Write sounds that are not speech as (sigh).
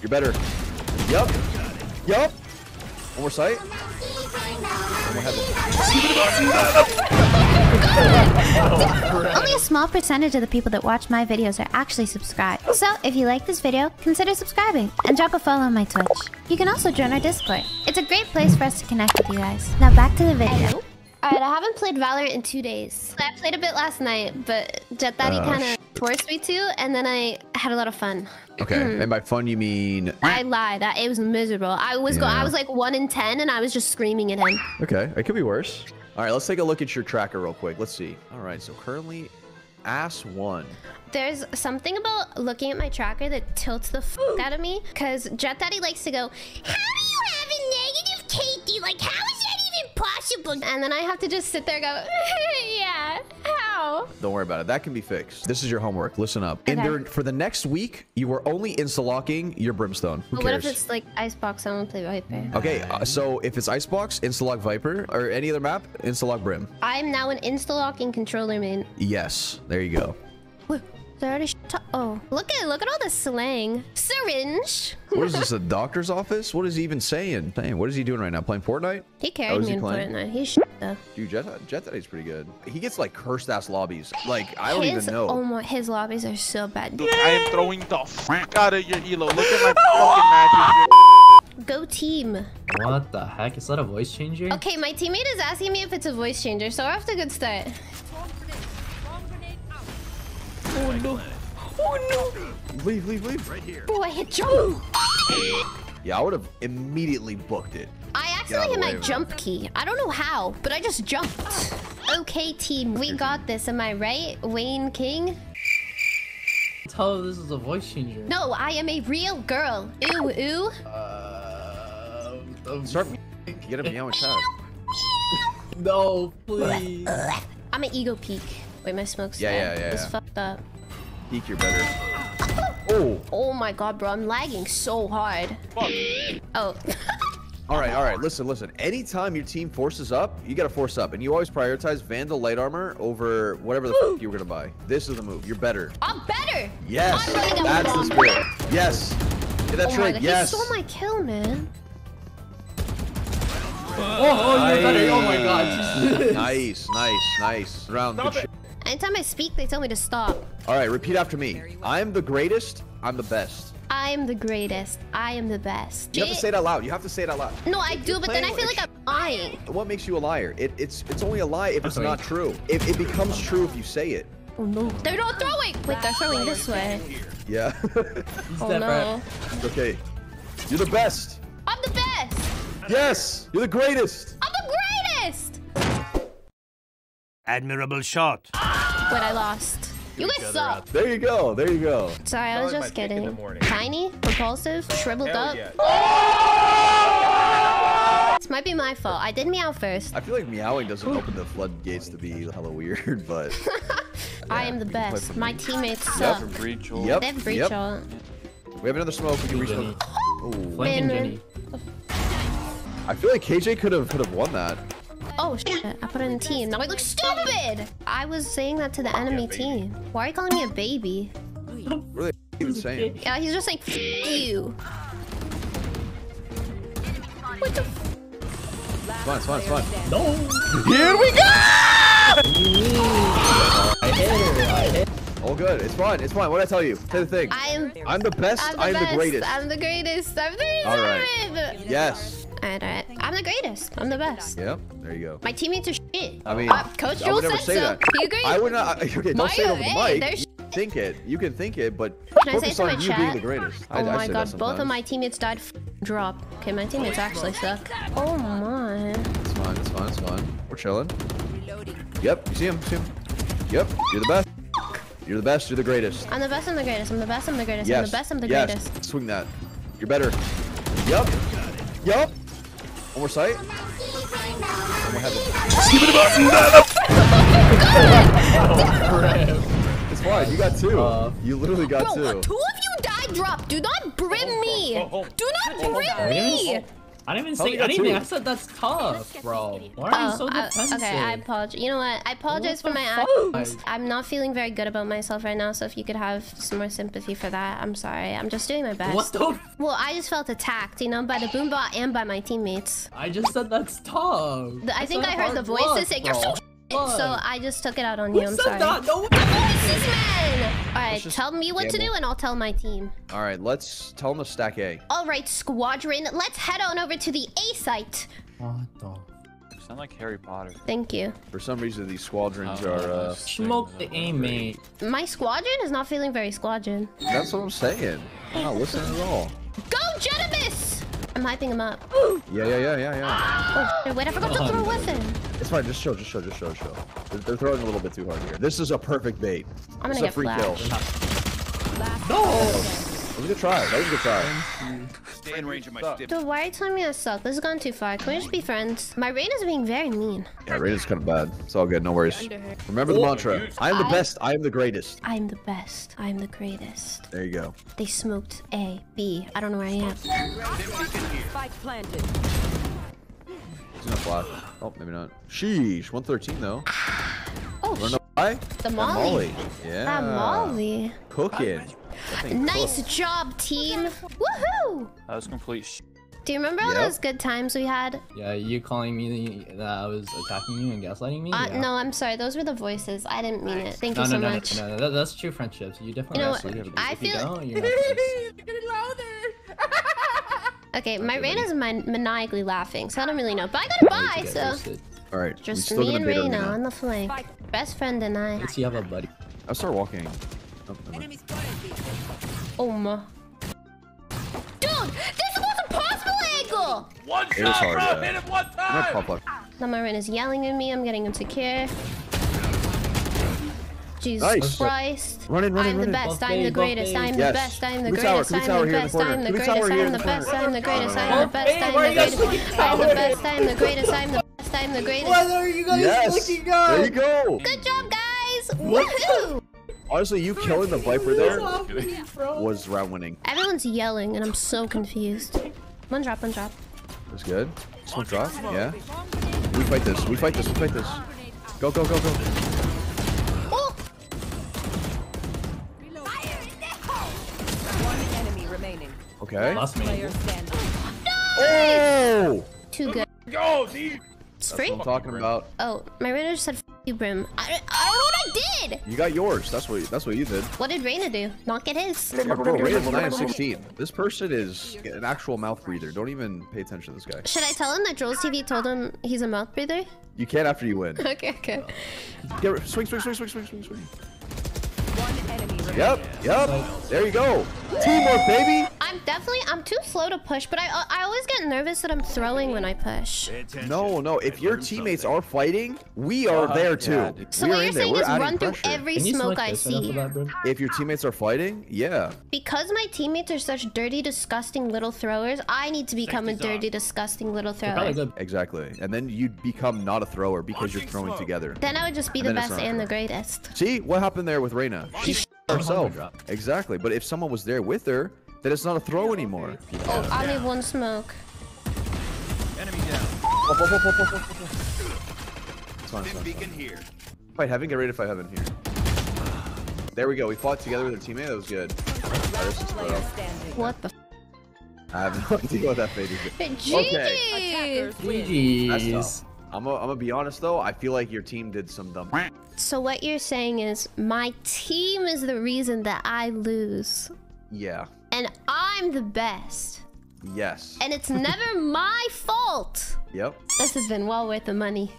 You're better. Yup. Yup. One more sight. One more heaven. Only a small percentage of the people that watch my videos are actually subscribed. So if you like this video, consider subscribing and drop a follow on my Twitch. You can also join our Discord. It's a great place for us to connect with you guys. Now back to the video. Alright, I haven't played Valorant in two days. I played a bit last night, but Jett Daddy uh, Oh, kind of forced me to, and then I had a lot of fun. Okay. (clears throat) And by fun, you mean. I lied. That it was miserable. I was go. Yeah. I was like one in ten, and I was just screaming at him. Okay. It could be worse. All right. Let's take a look at your tracker real quick. Let's see. All right. So currently, ass one. There's something about looking at my tracker that tilts the f out of me, because Jett Daddy likes to go. How do you have a negative KD? Like, how is that even possible? And then I have to just sit there and go, (laughs) how? Don't worry about it. That can be fixed. This is your homework. Listen up. And Okay. for the next week, you are only insta locking your brimstone. Who But what if it's like Icebox? I want to play Viper. Okay, uh, so if it's Icebox, insta-lock Viper, or any other map, insta-lock Brim. I'm now an insta-locking controller main. Yes, there you go. Wait, they already sh- Oh, look at look at all the slang. Syringe. (laughs) What is this, a doctor's office? What is he even saying? Dang, what is he doing right now? Playing Fortnite? He Oh, carried is me he in playing? Fortnite. He's sh- though. Dude, Jett, Jett Daddy's pretty good. He gets like cursed ass lobbies. Like, I don't his, even know. Oh my, his lobbies are so bad. Look, I am throwing the fuck out of your elo. Look at my (laughs) fucking magic. Go team. What the heck? Is that a voice changer? Okay, my teammate is asking me if it's a voice changer, so we're off to a good start. Leave, leave, leave. Right here. Oh, I hit jump. Yeah, I would have immediately booked it. I out accidentally hit my way, man. jump key. I don't know how, but I just jumped. Okay, team, we got this. Am I right, Wayne King? Tell her this is a voice changer. No, I am a real girl. Ooh, ooh. Uh, um, Start get him meow in chat. no, please. I'm an ego peak. Wait, my smoke's Yeah, dead. yeah, yeah, It's yeah. fucked up. Peek, you're better. Oh, Oh my god, bro, I'm lagging so hard. Oh. (laughs) all right, all right. Listen, listen. Anytime your team forces up, you gotta force up, and you always prioritize Vandal light armor over whatever the fuck you were gonna buy. This is the move. You're better. I'm better! Yes, I'm that's of the spirit. Yes, get that Oh my trick. god, Yes. he stole my kill, man. Oh, oh, you're better. Oh my god. nice, nice, nice. Round. Good shit. Anytime I speak, they tell me to stop. All right, repeat after me. I'm the greatest. I'm the best. I am the greatest. I am the best. You have to say it out loud. You have to say it out loud. No, I do, but then I feel like- like I'm lying. What makes you a liar? It, it's it's only a lie if it's Okay. not true. It, it becomes true if you say it. Oh no. They're not throwing! Wait, they're throwing this way. Yeah. (laughs) Oh no. okay. You're the best. I'm the best! Yes. You're the greatest. I'm the greatest! Admirable shot. Ah! Wait, I lost. You guys suck. There you go. There you go. Sorry, I was just kidding. Tiny, repulsive, shriveled up. This might be my fault. I did meow first. I feel like meowing doesn't open the floodgates to be hella weird, but (laughs) I am the you can play best. My me. teammates Yep. suck. Breach Yep. They have breach yep. ult. We have another smoke. We can reach Jenny. Oh, Flanking Man, Jenny. I feel like KJ could have could have won that. Oh shit, I put it in team. Now I look stupid! I was saying that to the enemy team. Why are you calling me a baby? What are they even saying? Yeah, he's just saying, F you. What the f- It's fine. It's fine. No. Here we go. I hit her. I hit. All good. It's fine. It's fine. What I tell you? Say the thing. I am I'm the best. I'm the I'm best. the greatest. I'm the greatest. I'm the greatest. All right. Yes. Alright, alright. I'm the greatest. I'm the best. Yep. There you go. My teammates are shit. I mean, Uh, Coach I Jollz would never said say so. that. He agreed. I would not. Okay, don't Maya, say it over the mic. there's think it. You can think it, but Can I say it focus on my you being the greatest. Oh I, I my say god, that both of my teammates died f- drop. Okay, my teammates actually suck. Oh my. It's fine. It's fine. It's fine. We're chilling. Yep. You see him. See him. Yep. You're the best. You're the best. You're the greatest. I'm the best, I'm the greatest, I'm the best, I'm the greatest, Yes. I'm the best, I'm the yes. greatest. Swing that. You're better. Yep. Yep. One more sight. One more heaven. It's fine. You got two. Uh, you literally got Bro, two. two of you died drop. Do not brim me. Do not brim me. I didn't even say anything. too. I said that's tough, bro. Why are you oh, so Oh, I- defensive? okay, I apologize. You know what? I apologize for my fuck? actions. I'm not feeling very good about myself right now, so if you could have some more sympathy for that, I'm sorry. I'm just doing my best. What the? Well, I just felt attacked, you know, by the boombot and by my teammates. I just said that's tough. The- I That's think I heard the voices luck, saying, "You're so What? (laughs) So I just took it out on Who you. I'm said sorry. that? No. Voices, man! Alright, just tell me what to gamble. do and I'll tell my team. All right, let's tell them to stack A. Alright, squadron, let's head on over to the A site. What the? You sound like Harry Potter. Thank you. For some reason, these squadrons Oh, are. Uh, Smoke the aim, mate. My squadron is not feeling very squadron. that's what I'm saying. I'm not listening at all. Go, Genibus! I'm hyping him up. Yeah, yeah, yeah, yeah, yeah. Oh, wait, I forgot to Oh, throw a no. weapon. It's fine. Just show, just show, just show, show. They're, they're throwing a little bit too hard here. This is a perfect bait. I'm This gonna is get a free kill. flashed. No. That was a good try. That was a good try. Stay in range of my stick. Dude, why are you telling me I suck? This has gone too far. Can we just be friends? My rain is being very mean. Yeah, rain is kind of bad. It's all good. No worries. Remember the oh, mantra. I am the best. I am the greatest. I'm the best. I'm the greatest. There you go. They smoked A, B. I don't know where I am. Spike planted. He's gonna flash. Oh, maybe not. Sheesh. 113 though. Oh, Wanna sh- know why? the That Molly. Yeah. That Molly. Cooking. That Nice cooked. job, team. Woohoo! That was complete sh- Do you remember all Yep. those good times we had? Yeah, you calling me that I was attacking you and gaslighting me? Uh, yeah. No, I'm sorry. Those were the voices. I didn't mean it. Thank No, you no, so no, much. no, no, that- that's true friendships. You definitely You know gaslight what? me. I If you feel- don't, (laughs) you're not friends. Okay, my Reyna is man- maniacally laughing, so I don't really know. But I got a Wait buy, so roasted. All right. just still me and bait Reyna Arena. on the flank. Best friend and I. Let's see, you have a buddy. I'll start walking. Oh. Oh my. Um. Dude, this was a possible angle! One It was hard. bro. Yeah. Hit him one gonna time. pop up. Now my Reyna's yelling at me. I'm getting insecure. Jesus Nice. Christ. Run in, run in, I'm run the best, I'm the greatest, buffet. I'm the Yes. best, I'm the Kubi tower, greatest, Kubi I'm tower the here in the best, corner. I'm the Kubi greatest, tower here I'm in the the best, corner. I'm the greatest, I'm the best, Buffet, I'm why are the you guys greatest, looking I'm the out? best, I'm the greatest, I'm the best, I'm the greatest. What are you guys Yes. looking at? There you go. Good job, guys! Woohoo! Honestly, you killing the Viper there Stop me, bro. was round winning. Everyone's yelling and I'm so confused. One drop, one drop. That's good. Smoke drop. Yeah. We fight this. We fight this. We fight this. Go, go, go, go. Okay. Lost me. Player standing. Oh! oh! Too good. Go, D. It's That's free? I'm talking about. Oh, my Reyna just said F you, Brim. I, I don't know what I did! You got yours. That's what. That's what you did. What did Reyna do? Not get his. Yeah, bro, rated 9 and 16. This person is an actual mouth breather. Don't even pay attention to this guy. Should I tell him that Jollz TV told him he's a mouth breather? You can't after you win. (laughs) Okay, okay. Get, swing, swing, swing, swing, swing, swing, swing. One enemy. Yep, yep. There you go. Teamwork, baby. I'm definitely I'm too slow to push, but I uh, I always get nervous that I'm throwing when I push. No, no. If your teammates are fighting, we are there too. yeah. So we what you're in there. saying We're is run through pressure. every smoke smoke I this right off see. the bat, bro? If your teammates are fighting, yeah. Because my teammates are such dirty, disgusting little throwers, I need to become a dirty, disgusting little thrower. Exactly. And then you'd become not a thrower because you're throwing together. Then I would just be And the best and the greatest. See what happened there with Reyna? She herself. Exactly. But if someone was there with her, then it's not a throw anymore. Oh, I need one smoke. Enemy down. Whoop, whoop, whoop, whoop, whoop, whoop, whoop. It's fine, it's fine, Beacon fine. here. Fight heaven, get ready to fight heaven here. There we go. We fought together with our teammate. That was good. Oh, this is Player pro. standing. What the? I have no (laughs) idea what that fade is. GG! Attackers win. GG's. tough. I'm gonna I'm gonna be honest though. I feel like your team did some dumb. So what you're saying is my team is the reason that I lose. Yeah. And I'm the best. Yes. And it's never (laughs) my fault. Yep. This has been well worth the money.